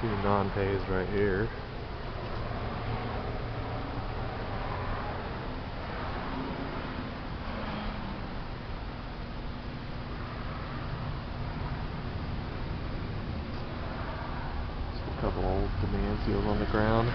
two non-pays right here. Just a couple old demand seals on the ground.